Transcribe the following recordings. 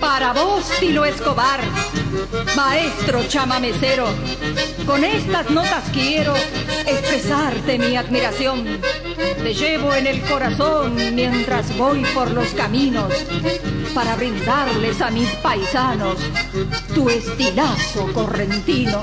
Para vos, Tilo Escobar, maestro chamamecero, con estas notas quiero expresarte mi admiración. Te llevo en el corazón mientras voy por los caminos para brindarles a mis paisanos tu estilazo correntino.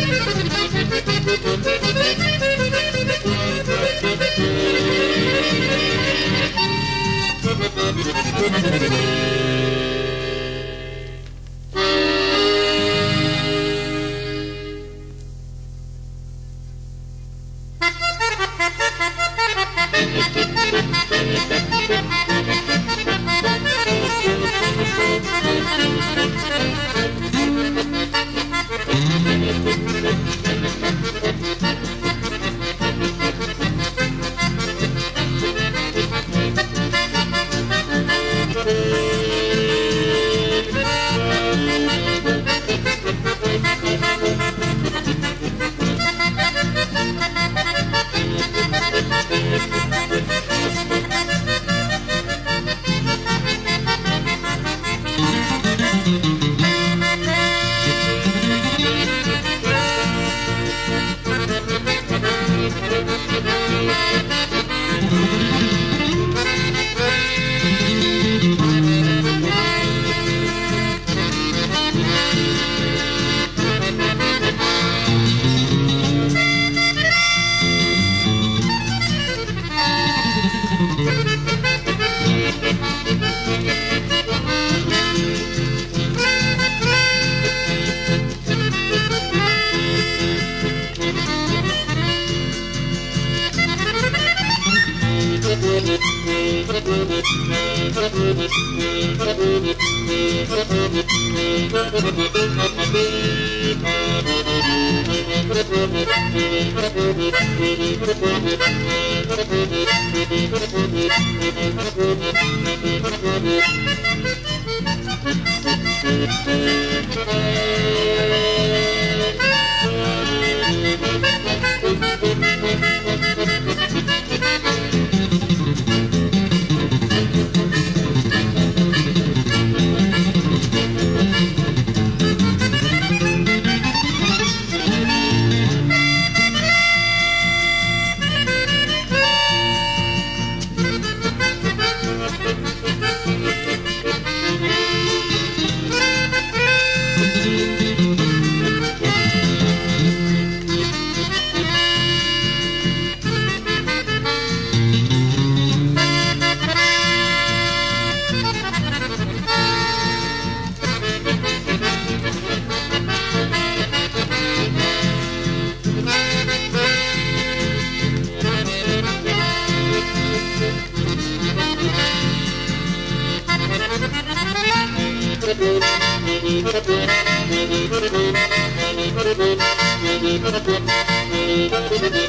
Thank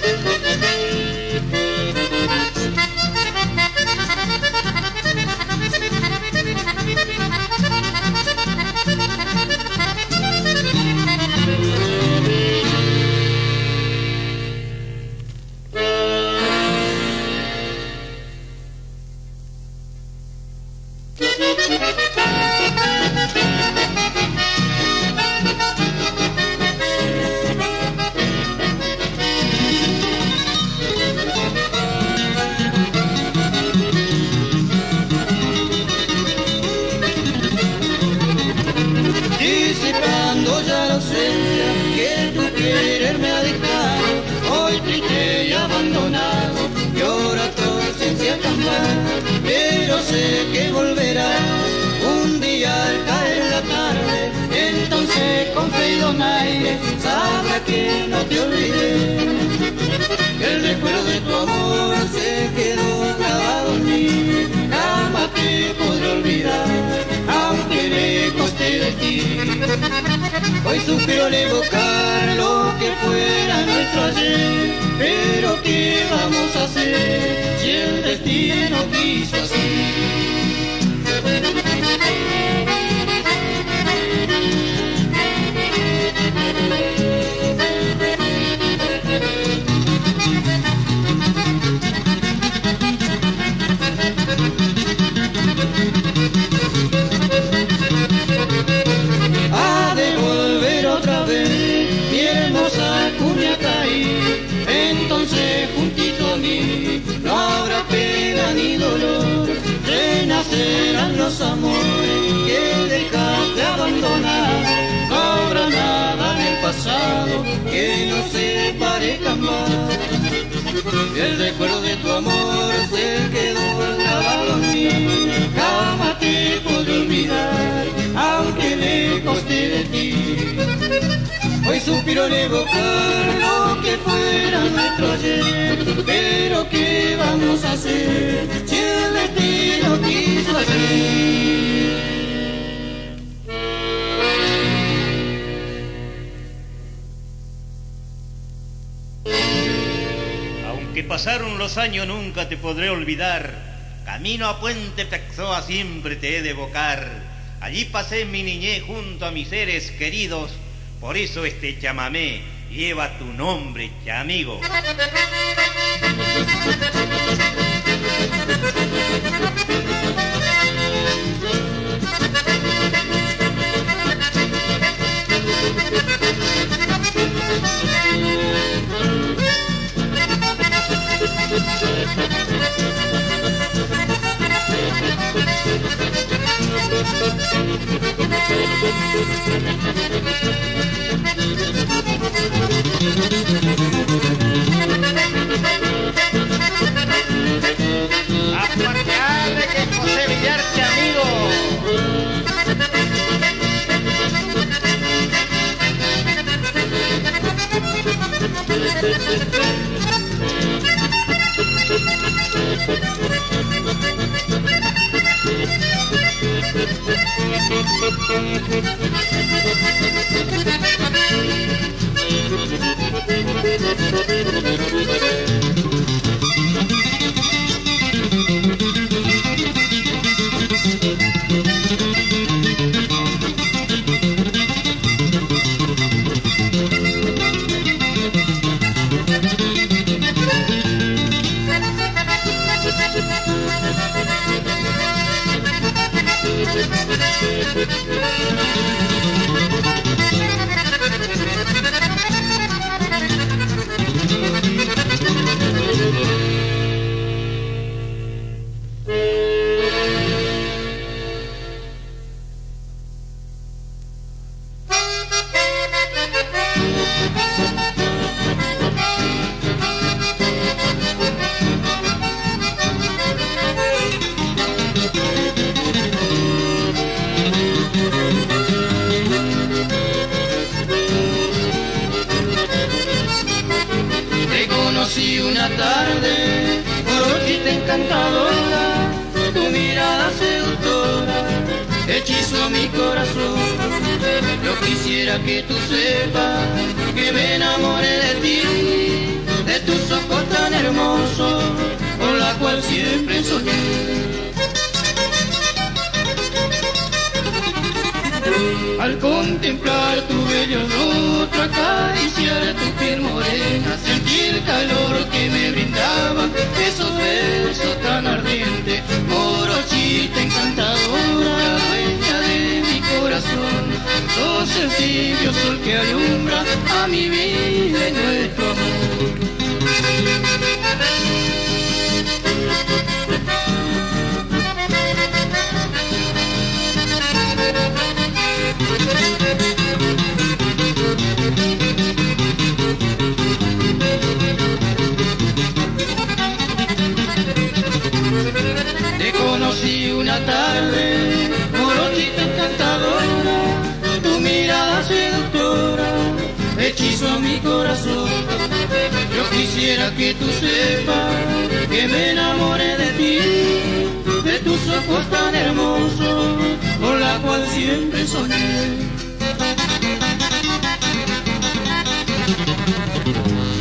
you. Donaire, sabrá que no te olvidé. El recuerdo de tu amor se quedó grabado en mí, jamás te podré olvidar, aunque lejos de ti. Hoy suspiro al evocar lo que fuera nuestro ayer, pero ¿qué vamos a hacer si el destino quiso así? El recuerdo de tu amor se quedó grabado en mí. Jamás te podré olvidar, aunque lejos de ti. Hoy suspiro en evocar lo que fuera nuestro ayer, pero ¿qué vamos a hacer pasaron los años nunca te podré olvidar, camino a Puente Pexoa siempre te he de evocar. Allí pasé mi niñez junto a mis seres queridos por eso este chamamé lleva tu nombre, chamigo. ¡A Te una tarde, te encantadora, tu mirada seductora hechizó mi corazón. Yo quisiera que tú sepas que me enamoré de ti, de tus ojos tan hermosos, con la cual siempre soñé. Al contemplar tu bello rostro, acariciar tu piel morena, sentir el calor que me brindaba, esos besos tan ardientes, morochita encantadora, dueña de mi corazón, sos el tibio sol que alumbra a mi vida y nuestro amor. Corazón. Yo quisiera que tú sepas que me enamoré de ti, de tus ojos tan hermosos, con la cual siempre soñé.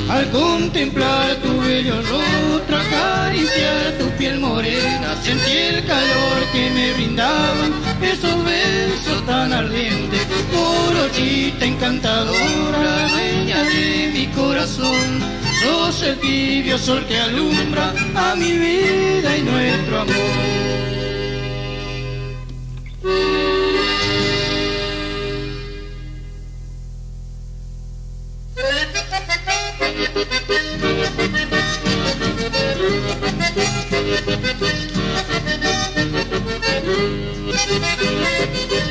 Al contemplar tu rostro, acariciar tu piel morena, sentí el calor que me brindaban esos besos tan ardientes. Morochita encantadora, dueña de mi corazón, sos el tibio sol que alumbra a mi vida y nuestro amor. Thank you.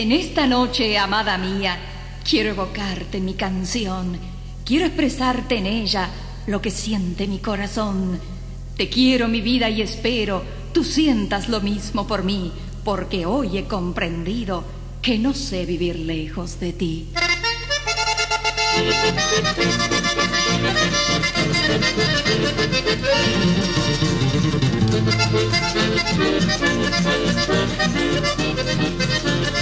En esta noche, amada mía, quiero evocarte mi canción, quiero expresarte en ella lo que siente mi corazón. Te quiero mi vida y espero tú sientas lo mismo por mí, porque hoy he comprendido que no sé vivir lejos de ti.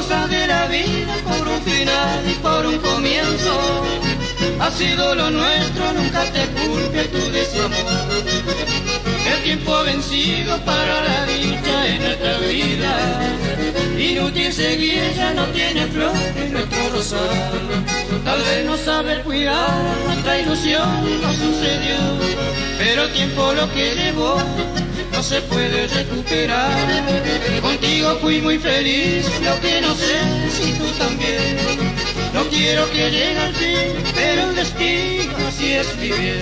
De la vida por un final y por un comienzo. Ha sido lo nuestro, nunca te culpe tu desamor. El tiempo ha vencido para la dicha en nuestra vida. Inútil seguir, ya no tiene flor en nuestro rosal. Tal vez no saber cuidar nuestra ilusión no sucedió, pero tiempo lo que llevó se puede recuperar. Contigo fui muy feliz, lo que no sé si tú también. No quiero que llegue al fin, pero el destino así es vivir.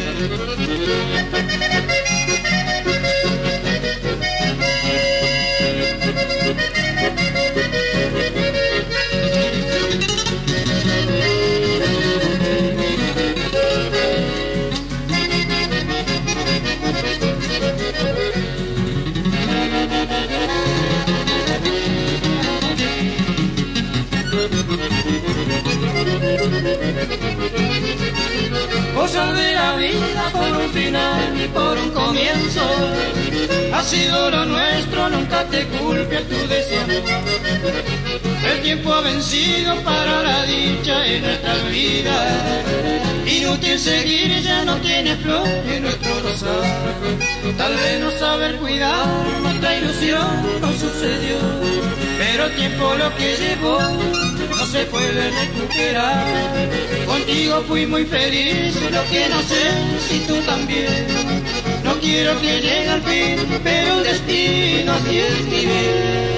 Ha sido lo nuestro, nunca te culpe tu desamor. El tiempo ha vencido para la dicha en nuestra vida. Inútil seguir, ya no tiene flor en nuestro rosal. Tal vez no saber cuidar nuestra ilusión no sucedió. Pero el tiempo lo que llevó no se puede recuperar. Contigo fui muy feliz, lo que no sé si tú también. Quiero que llegue al fin, pero el destino así es vivir.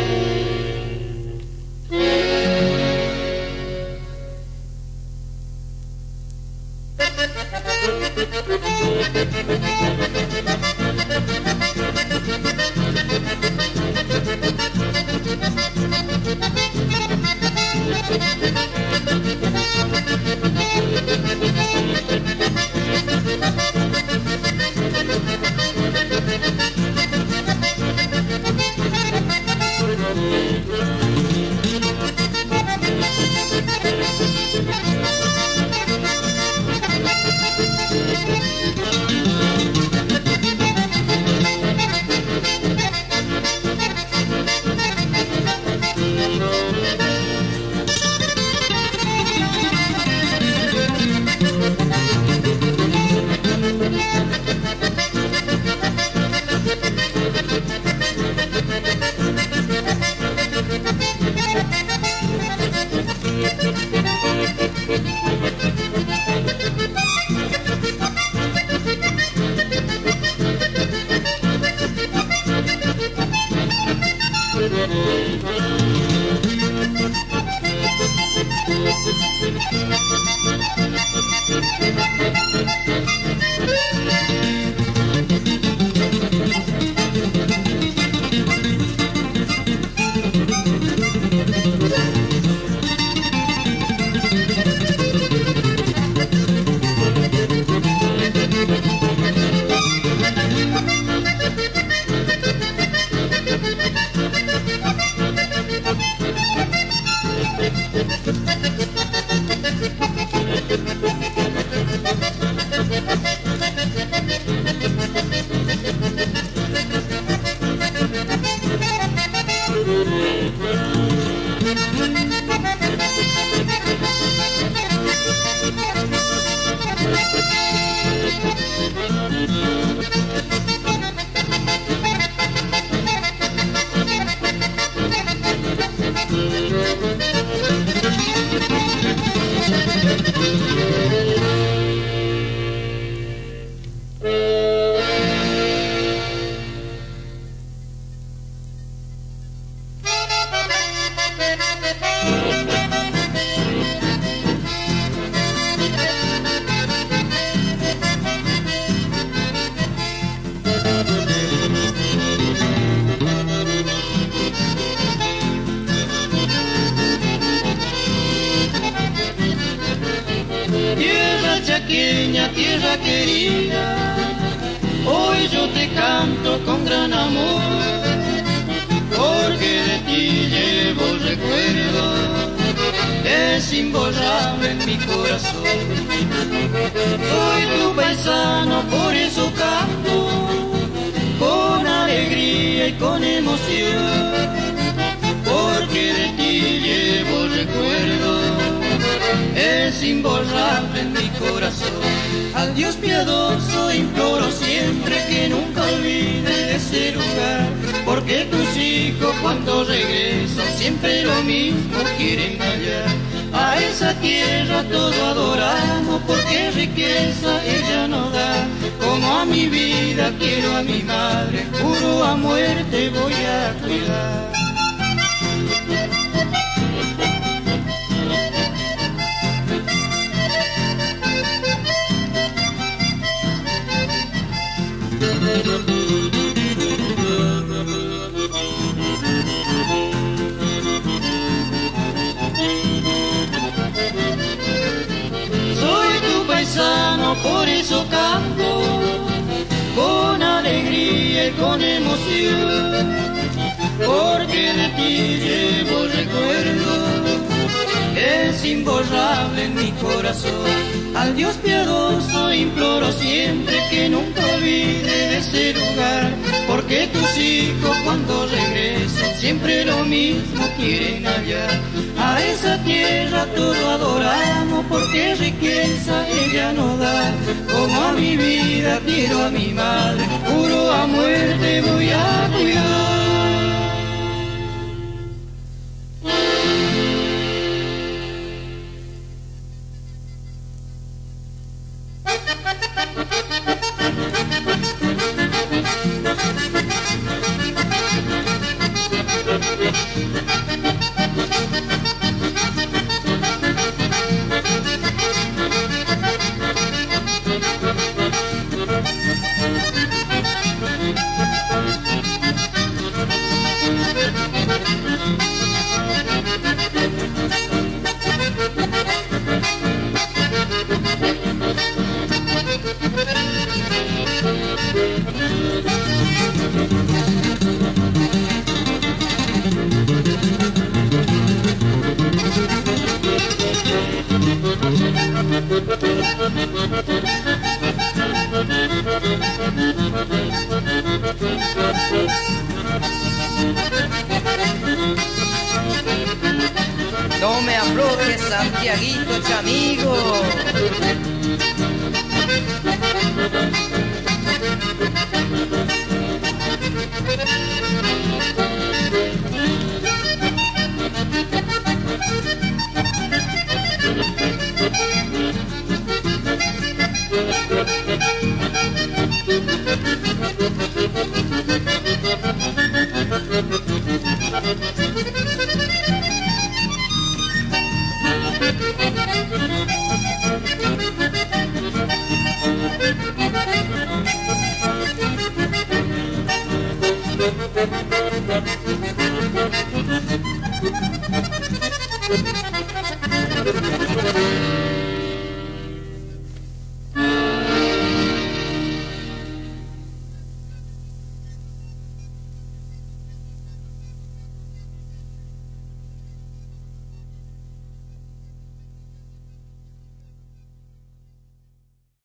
Tierra mi corazón. Soy tu paisano, por eso canto con alegría y con emoción, porque de ti llevo recuerdo es imborrable en mi corazón. Al Dios piadoso imploro siempre que nunca olvide ese lugar, porque tus hijos cuando regresan siempre lo mismo quieren hallar. A esa tierra todo adoramos porque riqueza ella no da. Como a mi vida quiero a mi madre, juro a muerte voy a cuidar. Imborrable en mi corazón. Al Dios piadoso imploro siempre que nunca olvide de ese lugar, porque tus hijos cuando regresan siempre lo mismo quieren hallar. A esa tierra todo adoramos porque riqueza ella no da, como a mi vida quiero a mi madre, juro a muerte voy a cuidar. Santiaguito